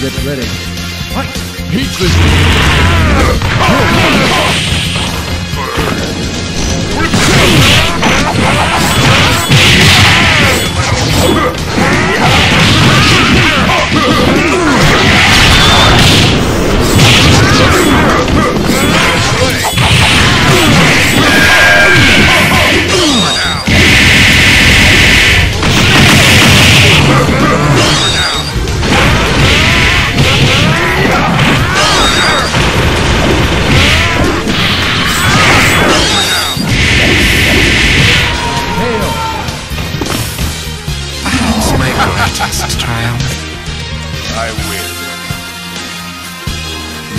Get ready. Fight! Heat It's my greatest triumph. I win.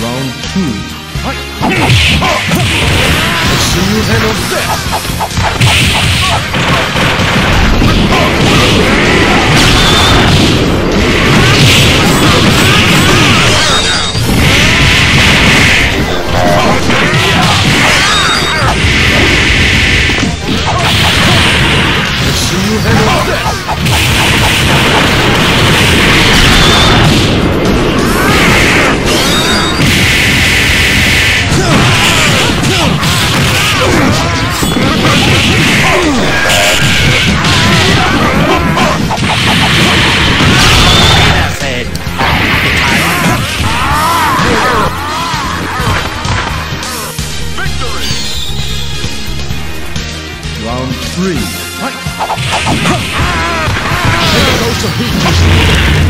Round two. Fight! Let's see you handle this! Let's see you handle this! Victory! Three. Fight! Here goes the heat